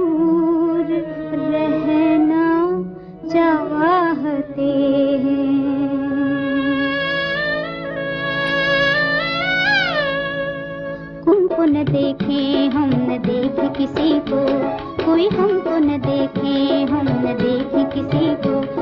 दूर रहना चाहते हैं। उनको न देखे, हम न देखे किसी को। कोई हमको न देखे, हम न देखे किसी को।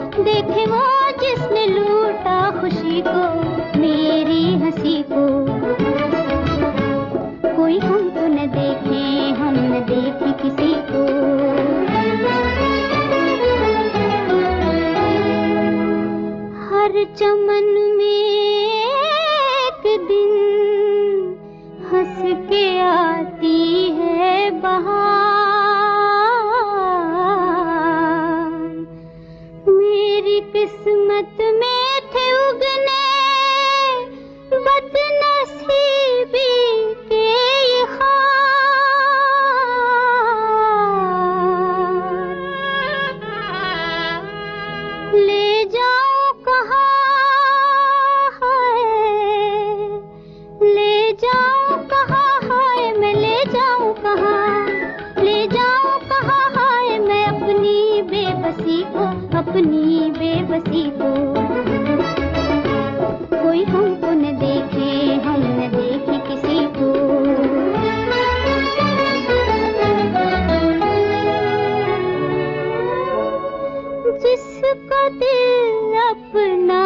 दिल अपना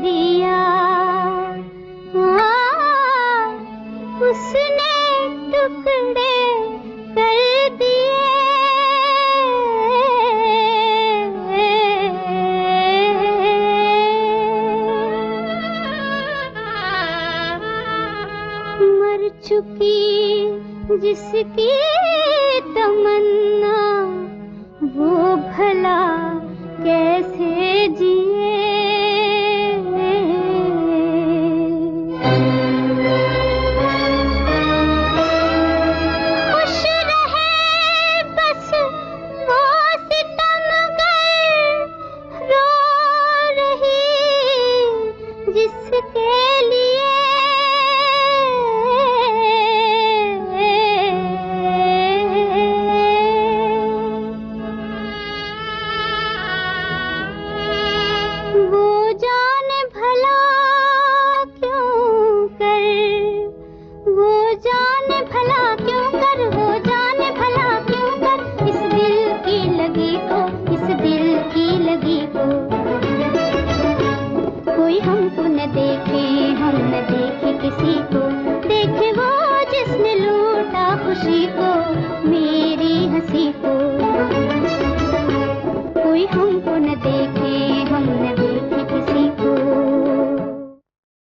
दिया। हाँ, मर चुकी जिसकी तमन्ना वो